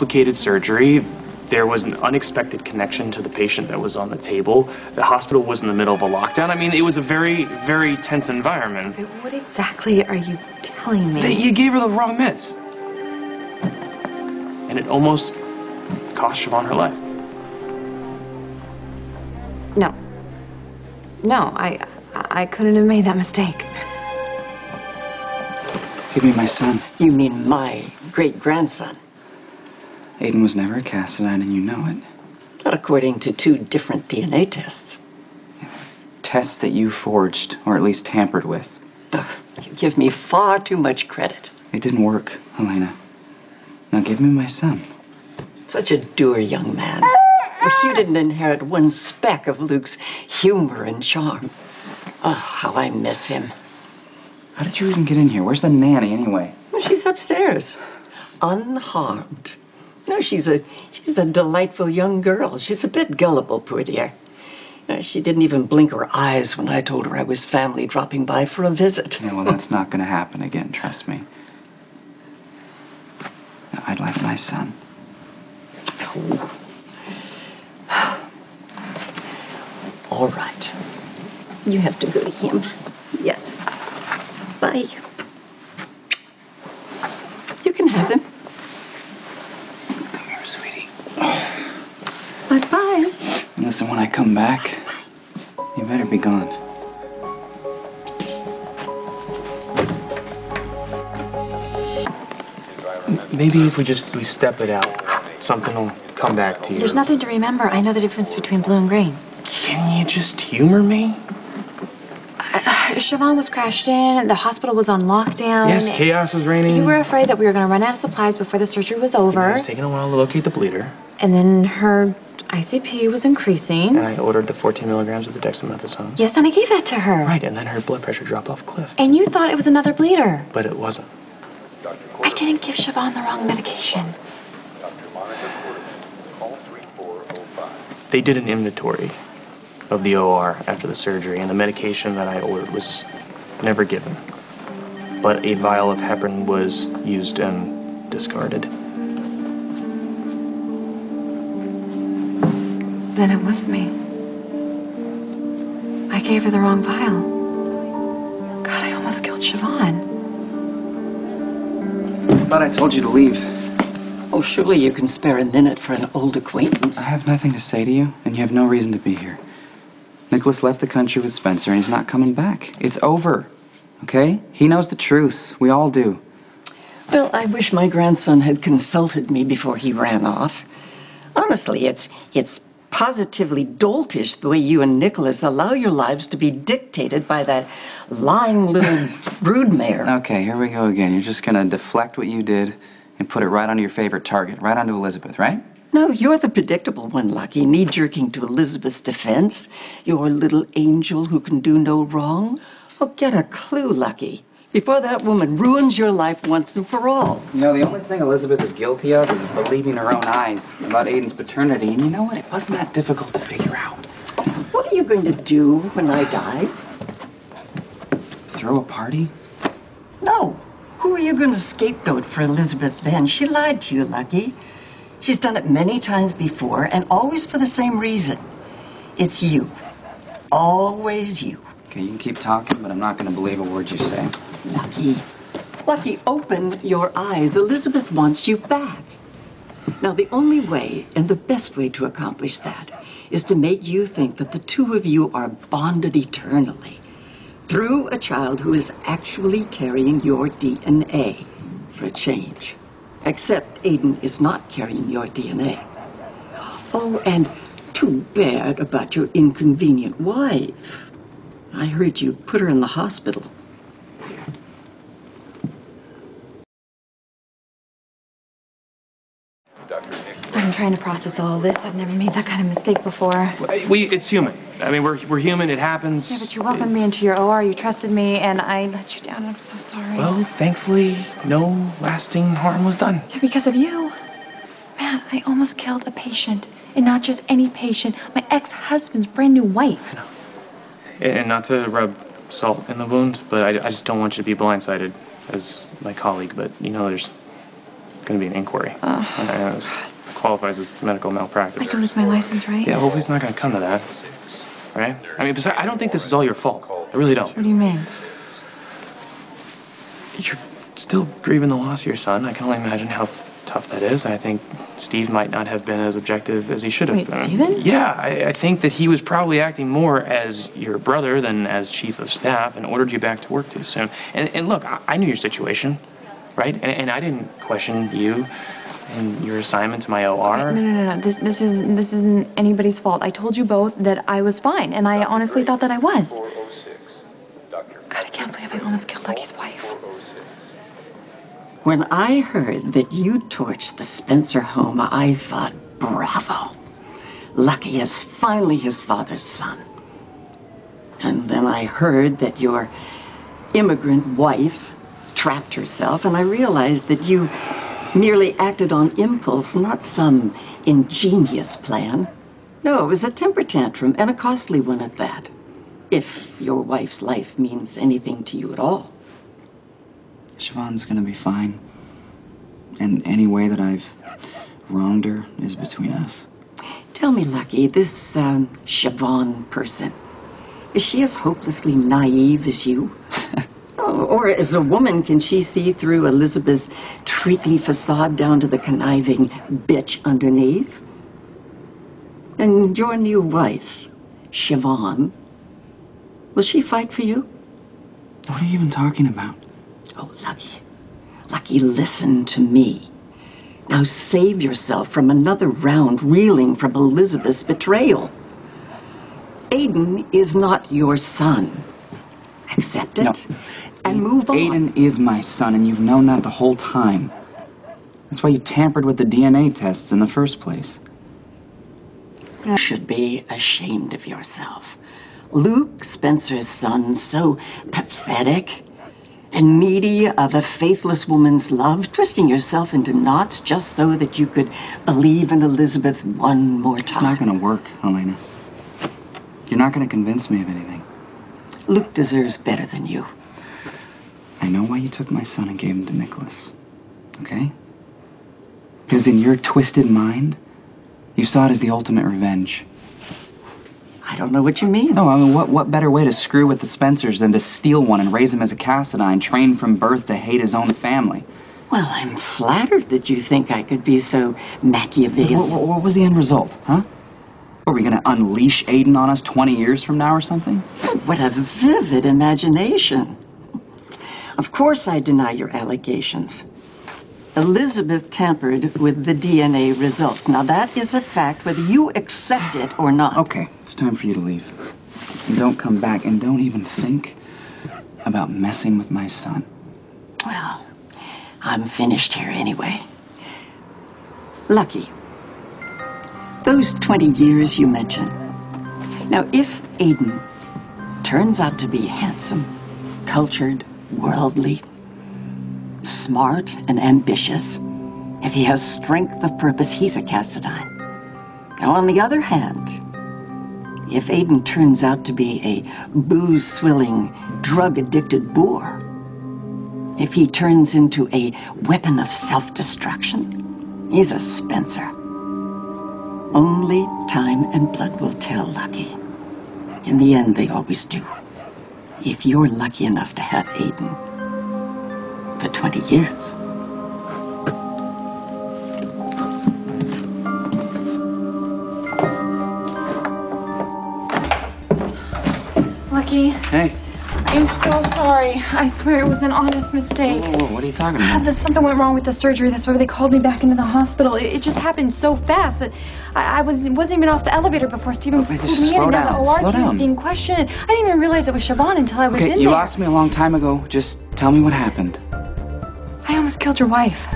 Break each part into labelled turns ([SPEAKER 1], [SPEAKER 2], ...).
[SPEAKER 1] complicated surgery. There was an unexpected connection to the patient that was on the table. The hospital was in the middle of a lockdown. I mean, it was a very, very tense environment.
[SPEAKER 2] But what exactly are you telling me?
[SPEAKER 1] That you gave her the wrong meds. And it almost cost Siobhan her life.
[SPEAKER 2] No. No, I I couldn't have made that mistake.
[SPEAKER 3] Give me my son.
[SPEAKER 4] You mean my great grandson?
[SPEAKER 3] Aiden was never a Cassadine, and you know it.
[SPEAKER 4] Not according to two different DNA tests.
[SPEAKER 3] Tests that you forged, or at least tampered with.
[SPEAKER 4] Ugh, you give me far too much credit.
[SPEAKER 3] It didn't work, Helena. Now give me my son.
[SPEAKER 4] Such a dour young man. You didn't inherit one speck of Luke's humor and charm. Oh, how I miss him.
[SPEAKER 3] How did you even get in here? Where's the nanny, anyway?
[SPEAKER 4] Well, she's upstairs, unharmed. No, she's a she's a delightful young girl. She's a bit gullible, poor dear. You know, she didn't even blink her eyes when I told her I was family dropping by for a visit.
[SPEAKER 3] Yeah, well, that's not going to happen again, trust me. Now, I'd like my son.
[SPEAKER 4] All right. You have to go to him. Yes. Bye. You can have him.
[SPEAKER 3] Come here, sweetie.
[SPEAKER 4] Bye bye.
[SPEAKER 3] And listen, when I come back, you better be gone.
[SPEAKER 1] Maybe if we just we step it out, something will come back to you.
[SPEAKER 2] There's nothing to remember. I know the difference between blue and green.
[SPEAKER 1] Can you just humor me?
[SPEAKER 2] Uh, Siobhan was crashed in. The hospital was on lockdown.
[SPEAKER 1] Yes, chaos was reigning.
[SPEAKER 2] You were afraid that we were going to run out of supplies before the surgery was over.
[SPEAKER 1] It's taken a while to locate the bleeder,
[SPEAKER 2] And then her ICP was increasing.
[SPEAKER 1] and I ordered the 14 milligrams of the dexamethasone.
[SPEAKER 2] Yes, and I gave that to her.
[SPEAKER 1] Right, and then her blood pressure dropped off a cliff.
[SPEAKER 2] And you thought it was another bleeder.
[SPEAKER 1] But it wasn't.
[SPEAKER 2] I didn't give Siobhan the wrong medication.
[SPEAKER 1] They did an inventory of the OR after the surgery, and the medication that I ordered was never given. But a vial of heparin was used and discarded.
[SPEAKER 2] Then it was me. I gave her the wrong vial. God, I almost killed Siobhan.
[SPEAKER 3] I thought I told you to leave.
[SPEAKER 4] Oh, surely you can spare a minute for an old acquaintance.
[SPEAKER 3] I have nothing to say to you, and you have no reason to be here. Nikolas left the country with Spencer, and he's not coming back. It's over. Okay? He knows the truth. We all do.
[SPEAKER 4] Well, I wish my grandson had consulted me before he ran off. Honestly, it's it's positively doltish the way you and Nikolas allow your lives to be dictated by that lying little broodmare.
[SPEAKER 3] Okay, here we go again. You're just gonna deflect what you did and put it right onto your favorite target, right onto Elizabeth, right?
[SPEAKER 4] No, you're the predictable one, Lucky, knee jerking to Elizabeth's defense. Your little angel who can do no wrong. Oh, get a clue, Lucky, before that woman ruins your life once and for all.
[SPEAKER 3] You know, the only thing Elizabeth is guilty of is believing her own eyes about Aiden's paternity, and you know what? It wasn't that difficult to figure out.
[SPEAKER 4] What are you going to do when I die?
[SPEAKER 3] Throw a party?
[SPEAKER 4] No. Who are you going to scapegoat for Elizabeth then? She lied to you, Lucky. She's done it many times before and always for the same reason. It's you. Always you.
[SPEAKER 3] Okay, you can keep talking, but I'm not gonna believe a word you say.
[SPEAKER 4] Lucky. Lucky, open your eyes. Elizabeth wants you back. Now, the only way and the best way to accomplish that is to make you think that the two of you are bonded eternally through a child who is actually carrying your DNA for a change. Except Aiden is not carrying your DNA. Oh, and too bad about your inconvenient wife. I heard you put her in the hospital.
[SPEAKER 2] I'm trying to process all this. I've never made that kind of mistake before.
[SPEAKER 1] We, it's human. I mean, we're, we're human. It happens.
[SPEAKER 2] Yeah, but you welcomed me into your OR. You trusted me, and I let you down. I'm so sorry.
[SPEAKER 1] Well, thankfully, no lasting harm was done.
[SPEAKER 2] Yeah, because of you. Man, I almost killed a patient. And not just any patient, my ex-husband's brand new wife.
[SPEAKER 1] And not to rub salt in the wound, but I, I just don't want you to be blindsided as my colleague. But, you know, there's going to be an inquiry. uh, this qualifies as medical
[SPEAKER 2] I
[SPEAKER 1] malpractice.
[SPEAKER 2] can lose my license, right?
[SPEAKER 1] Yeah, hopefully it's not going to come to that. Right? I mean, besides, I don't think this is all your fault. I really don't.
[SPEAKER 2] What do you mean?
[SPEAKER 1] You're still grieving the loss of your son. I can only imagine how tough that is. I think Steve might not have been as objective as he should have
[SPEAKER 2] Wait,
[SPEAKER 1] been.
[SPEAKER 2] Steven?
[SPEAKER 1] Yeah, I, I think that he was probably acting more as your brother than as chief of staff and ordered you back to work too soon. And, and look, I, I knew your situation, right? And, and I didn't question you and your assignment to my OR.
[SPEAKER 2] No, no, no, no. This, this is this isn't anybody's fault. I told you both that I was fine, and I honestly thought that I was. God, I can't believe I almost killed Lucky's wife.
[SPEAKER 4] When I heard that you torched the Spencer home, I thought, bravo. Lucky is finally his father's son. And then I heard that your immigrant wife trapped herself, and I realized that you merely acted on impulse, not some ingenious plan. No, it was a temper tantrum, and a costly one at that. If your wife's life means anything to you at all.
[SPEAKER 3] Siobhan's gonna be fine. And any way that I've wronged her is between us.
[SPEAKER 4] Tell me, Lucky, this um, Siobhan person, is she as hopelessly naive as you? Oh, or as a woman, can she see through Elizabeth's treacly facade down to the conniving bitch underneath? And your new wife, Siobhan, will she fight for you?
[SPEAKER 3] What are you even talking about?
[SPEAKER 4] Oh, Lucky. Lucky, listen to me. Now save yourself from another round reeling from Elizabeth's betrayal. Aiden is not your son. Accept it
[SPEAKER 3] No.
[SPEAKER 4] and move on.
[SPEAKER 3] Aiden is my son, and you've known that the whole time. That's why you tampered with the DNA tests in the first place.
[SPEAKER 4] You should be ashamed of yourself. Luke, Spencer's son, so pathetic and needy of a faithless woman's love, twisting yourself into knots just so that you could believe in Elizabeth one more time.
[SPEAKER 3] It's not gonna work, Helena. You're not gonna convince me of anything.
[SPEAKER 4] Luke deserves better than you.
[SPEAKER 3] I know why you took my son and gave him to Nikolas. Okay? Because in your twisted mind, you saw it as the ultimate revenge.
[SPEAKER 4] I don't know what you mean.
[SPEAKER 3] No, I mean, what, what better way to screw with the Spencers than to steal one and raise him as a Cassadine, trained from birth to hate his own family?
[SPEAKER 4] Well, I'm flattered that you think I could be so Machiavellian.
[SPEAKER 3] What, what, what was the end result, huh? Are we gonna unleash Aiden on us 20 years from now or something?
[SPEAKER 4] What a vivid imagination. Of course, I deny your allegations. Elizabeth tampered with the DNA results. Now, that is a fact, whether you accept it or not.
[SPEAKER 3] Okay, it's time for you to leave. And don't come back, and don't even think about messing with my son.
[SPEAKER 4] Well, I'm finished here anyway. Lucky. Those 20 years you mentioned. Now, if Aiden turns out to be handsome, cultured, worldly, smart, and ambitious, if he has strength of purpose, he's a Cassadine. Now, on the other hand, if Aiden turns out to be a booze swilling, drug addicted boor, if he turns into a weapon of self destruction, he's a Spencer. Only time and blood will tell, Lucky. In the end, they always do. If you're lucky enough to have Aiden for 20 years.
[SPEAKER 2] Lucky,
[SPEAKER 3] Hey,
[SPEAKER 2] I'm so sorry. I swear it was an honest mistake.
[SPEAKER 3] whoa, whoa, what are you talking about?
[SPEAKER 2] There's something went wrong with the surgery. That's why they called me back into the hospital. It, it just happened so fast. It- I, I was wasn't even off the elevator before Steven oh,
[SPEAKER 3] Wait,
[SPEAKER 2] pulled
[SPEAKER 3] just
[SPEAKER 2] me in,
[SPEAKER 3] slow
[SPEAKER 2] and now the OR
[SPEAKER 3] slow
[SPEAKER 2] team is being questioned. I didn't even realize it was Siobhan until I was
[SPEAKER 3] Okay,
[SPEAKER 2] in
[SPEAKER 3] you
[SPEAKER 2] there.
[SPEAKER 3] lost me a long time ago. Just tell me what happened.
[SPEAKER 2] I almost killed your wife.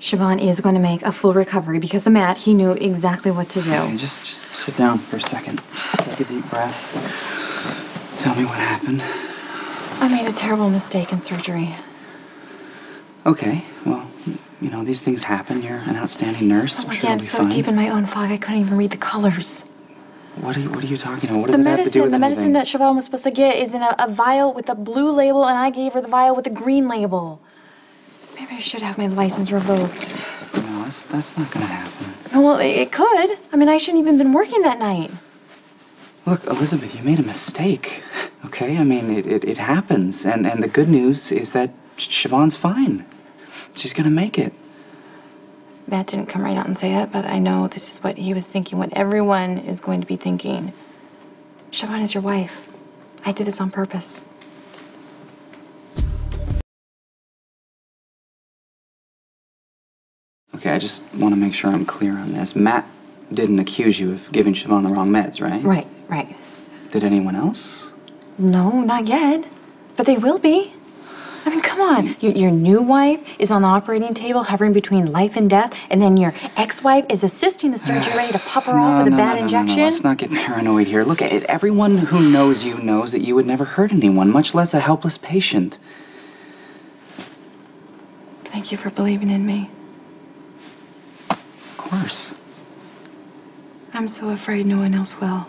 [SPEAKER 2] Siobhan is going to make a full recovery because of Matt. He knew exactly what to
[SPEAKER 3] Okay,
[SPEAKER 2] do.
[SPEAKER 3] just, just sit down for a second. Just take a deep breath. Tell me what happened.
[SPEAKER 2] I made a terrible mistake in surgery.
[SPEAKER 3] Okay, well, you know, these things happen. You're an outstanding nurse. Oh I'm
[SPEAKER 2] Like,
[SPEAKER 3] sure
[SPEAKER 2] I'm so
[SPEAKER 3] fine.
[SPEAKER 2] deep in my own fog, I couldn't even read the colors.
[SPEAKER 3] What are you, what are you talking about? What does
[SPEAKER 2] The
[SPEAKER 3] it have to do
[SPEAKER 2] medicine,
[SPEAKER 3] with
[SPEAKER 2] the medicine
[SPEAKER 3] anything?
[SPEAKER 2] that Siobhan was supposed to get is in a, a vial with a blue label, and I gave her the vial with a green label. Maybe I should have my license revoked.
[SPEAKER 3] No, that's, that's not gonna happen.
[SPEAKER 2] No, well, it, it could. I mean, I shouldn't even been working that night.
[SPEAKER 3] Look, Elizabeth, you made a mistake. Okay? I mean, it, it, it happens. And, and the good news is that Siobhan's fine. She's gonna make it.
[SPEAKER 2] Matt didn't come right out and say it, but I know this is what he was thinking, what everyone is going to be thinking. Siobhan is your wife. I did this on purpose.
[SPEAKER 3] Okay, I just want to make sure I'm clear on this. Matt didn't accuse you of giving Siobhan the wrong meds, right?
[SPEAKER 2] Right, right.
[SPEAKER 3] Did anyone else?
[SPEAKER 2] No, not yet. But they will be. I mean, come on. Your, your new wife is on the operating table hovering between life and death, and then your ex wife is assisting the surgeon ready to pop her off with a bad
[SPEAKER 3] no,
[SPEAKER 2] injection.
[SPEAKER 3] No, let's not get paranoid here. Look, everyone who knows you knows that you would never hurt anyone, much less a helpless patient.
[SPEAKER 2] Thank you for believing in me.
[SPEAKER 3] Of course.
[SPEAKER 2] I'm so afraid no one else will.